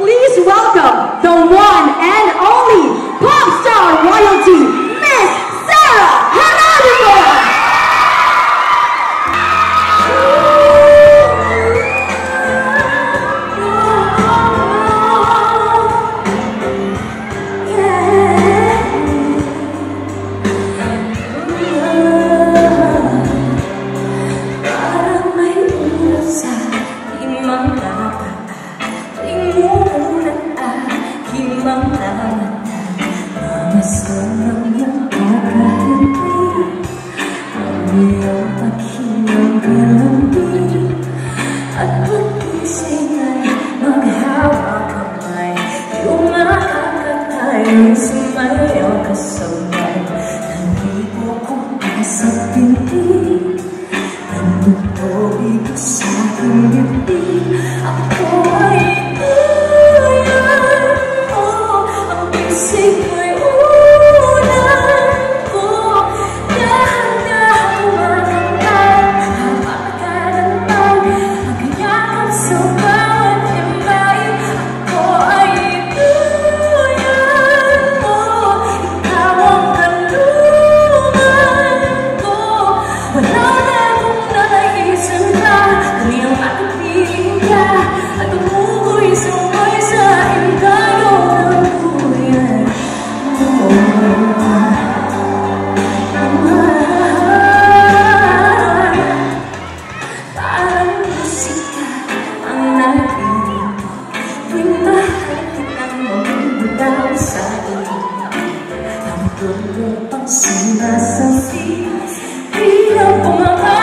Please welcome the one and only pop star royalty sei Tulog pang sumasang Hirap pumapalala